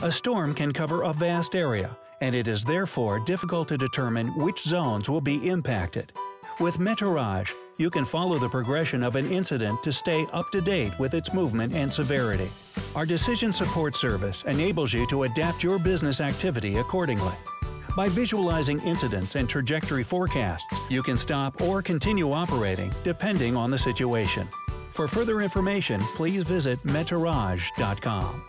A storm can cover a vast area, and it is therefore difficult to determine which zones will be impacted. With Meteorage, you can follow the progression of an incident to stay up to date with its movement and severity. Our decision support service enables you to adapt your business activity accordingly. By visualizing incidents and trajectory forecasts, you can stop or continue operating depending on the situation. For further information, please visit meteorage.com.